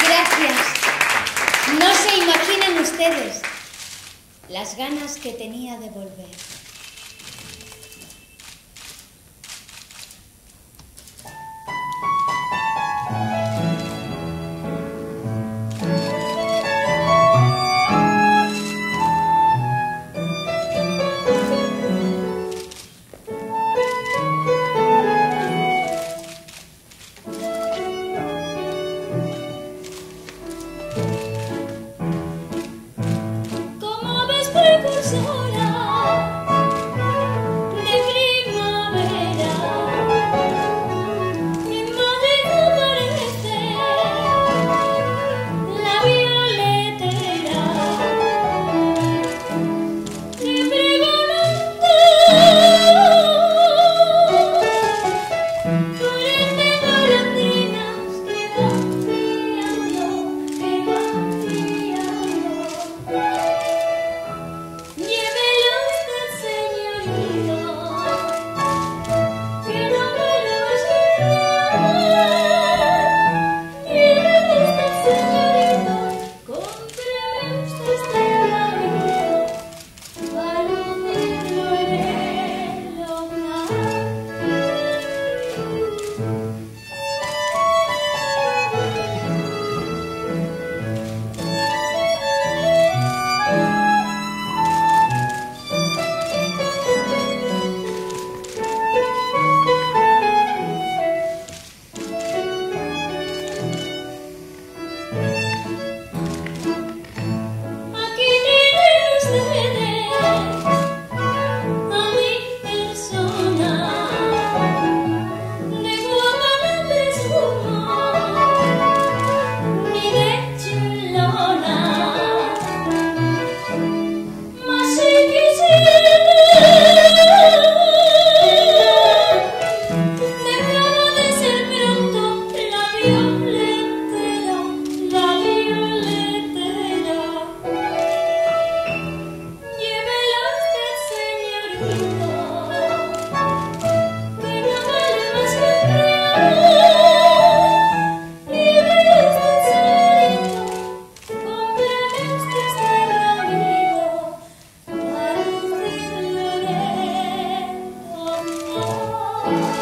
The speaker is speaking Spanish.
Gracias. No se imaginen ustedes las ganas que tenía de volver. Oh. 아!